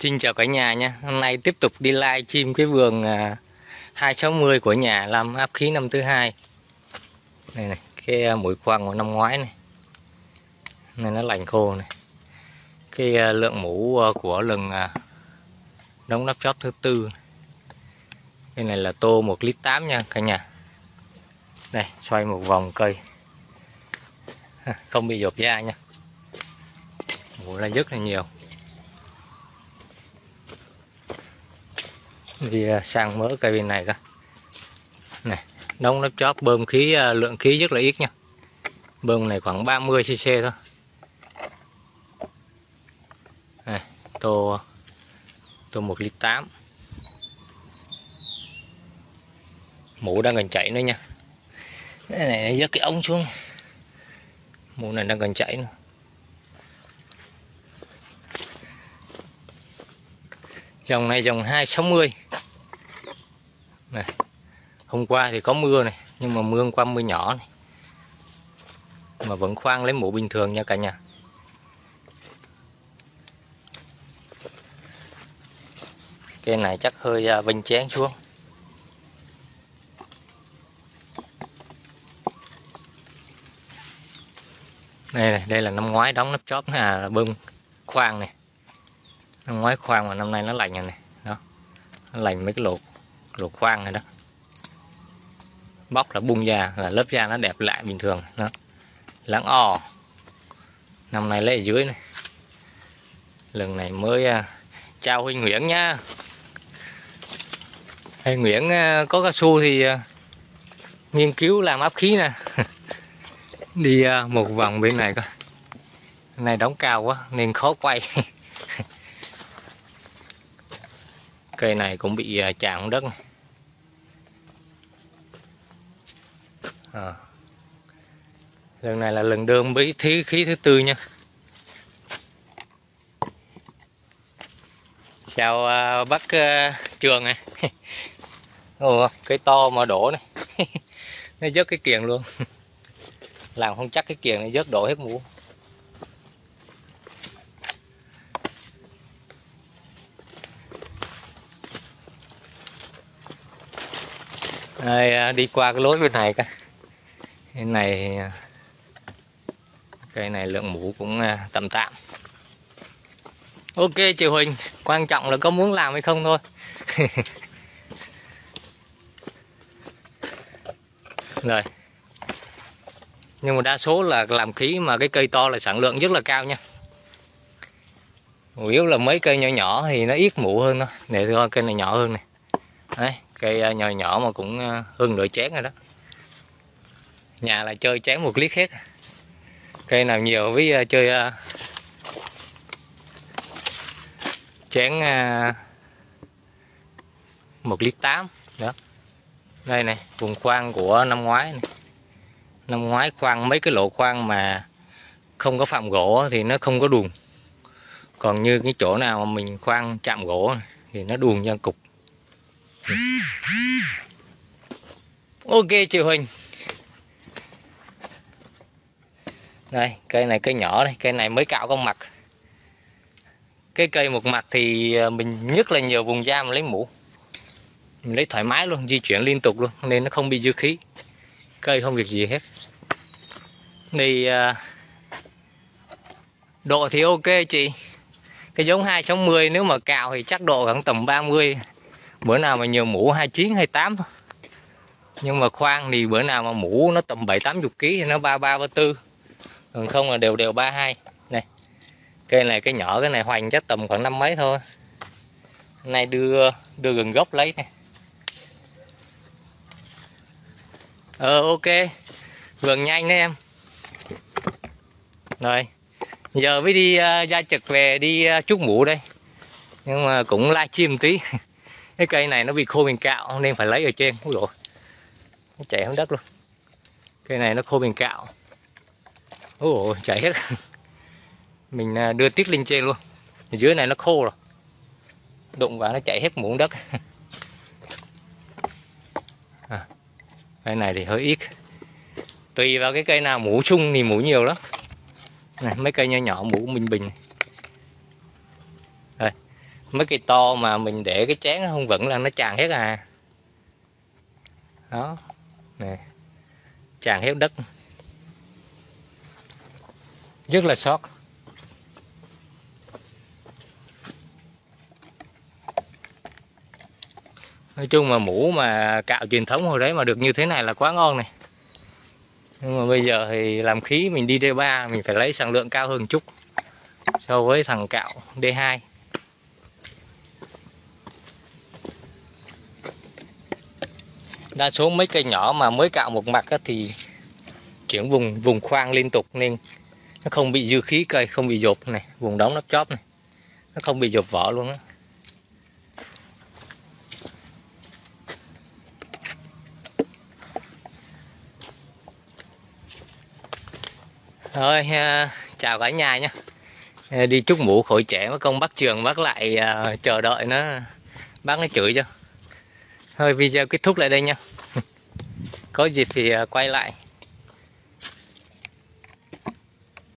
Xin chào cả nhà nha. Hôm nay tiếp tục đi live chim cái vườn à, 260 của nhà làm áp khí năm thứ hai. Này, này Cái à, mũi khoan của năm ngoái này. Này nó lành khô này. Cái à, lượng mũ của lần đóng lắp chóp thứ tư Đây này là tô 1 lít 8 nha cả nhà. Đây xoay một vòng cây. Không bị dột da nha. Mũ là rất là nhiều. Đi à, sang mỡ cây bên này coi này đóng lớp chóp bơm khí à, lượng khí rất là ít nha. Bơm này khoảng 30 cc thôi. Này, tô tô một lít tám. Mũ đang cần chạy nữa nha. Cái này nó cái ống xuống. Mũ này đang cần chạy nữa. Dòng này dòng 260 mươi hôm qua thì có mưa này, nhưng mà mưa hôm qua mưa nhỏ này. Mà vẫn khoan lấy mũ bình thường nha cả nhà. Cây này chắc hơi à, vênh vinh chén xuống. Đây này, đây là năm ngoái đóng nắp chóp à bơm khoan này. Năm ngoái khoan mà năm nay nó lành rồi này. Đó, nó lành mấy cái lỗ lỗ khoan này đó bóc là bung ra là lớp da nó đẹp lại bình thường đó. Láng o. Năm nay lấy ở dưới này. Lần này mới uh, chào huynh nguyễn nha. Hey, nguyễn uh, có cao su thì uh, nghiên cứu làm áp khí nè. Đi uh, một vòng bên này coi. Này đóng cao quá nên khó quay. Cây này cũng bị chạm đất này. À. lần này là lần đơn bí thí khí thứ tư nha. Chào uh, bác uh, trường này. Ồ, cây to mà đổ này. Nó dớt cái kiềng luôn. Làm không chắc cái kiềng này dớt đổ hết mũ. Đây, đi qua cái lối bên này coi cái này cây này lượng mũ cũng à, tầm tạm ok, chị Huỳnh, quan trọng là có muốn làm hay không thôi. Rồi. Nhưng mà đa số là làm khí mà cái cây to là sản lượng rất là cao nha. Chủ yếu là mấy cây nhỏ nhỏ thì nó ít mũ hơn thôi. Để thôi, cây này nhỏ hơn này. Đấy, cây à, nhỏ nhỏ mà cũng à, hơn nửa chén rồi đó nhà là chơi chén một lít hết. Cây nào nhiều với ờ, chơi uh, chén uh, một lít tám. Đó. Đây này vùng khoan của năm ngoái này. Năm ngoái khoan mấy cái lỗ khoan mà không có phạm gỗ thì nó không có đùn. Còn như cái chỗ nào mà mình khoan chạm gỗ thì nó đùn ra cục. Ừ. Ok chị Huỳnh. Đây, cây này cây nhỏ đây, cây này mới cạo con mặt. Cái cây một mặt thì ờ, mình nhất là nhiều vùng da mà lấy mũ. Mình lấy thoải mái luôn, di chuyển liên tục luôn, nên nó không bị dư khí. Cây không việc gì hết. Thì ờ, độ thì ok chị. Cái giống 260 nếu mà cạo thì chắc độ khoảng tầm 30 bữa nào mà nhiều mũ 29 28 thôi nhưng mà khoan thì bữa nào mà mũ nó tầm 7 80 kg thì nó 33 34 còn không là đều đều 32 này cây này cái nhỏ cái này hoành chắc tầm khoảng năm mấy thôi. Nay đưa đưa gần gốc lấy này. Ờ ok. Vườn nhanh đấy em. Rồi giờ mới đi uh, ra trực về đi à, uh, chút mũ đây. Nhưng mà cũng live chim tí. Cái cây này nó bị khô miền cạo nên phải lấy ở trên. Ui dồi nó chạy xuống đất luôn. Cây này nó khô miền cạo ôi chảy hết. Mình à, đưa tiết lên trên luôn. Dưới này nó khô rồi. Đụng vào nó chảy hết muỗng đất. À, cây này thì hơi ít. Tùy vào cái cây nào mũ chung thì mũ nhiều lắm. Này mấy cây nhỏ nhỏ mũ bình bình. Đây mấy cây to mà mình để cái chén không vững là nó tràn hết à. Đó nè tràn hết đất rất là sót. Nói chung mà mũ mà cạo truyền thống hồi đấy mà được như thế này là quá ngon này. Nhưng mà bây giờ thì làm khí mình đi D3 mình phải lấy sản lượng cao hơn chút so với thằng cạo D2 đa số mấy cây nhỏ mà mới cạo một mặt thì chuyển vùng vùng khoang liên tục nên nó không bị dư khí cây, không bị dột này, vùng đóng nắp chóp này. Nó không bị dột vỏ luôn á. Thôi chào cả nhà nhé đi chúc mũ khỏi trẻ với công bắt trường, bác lại à, chờ đợi nó. Bác nó chửi cho. Thôi, video kết thúc lại đây nha. Có dịp thì à, quay lại.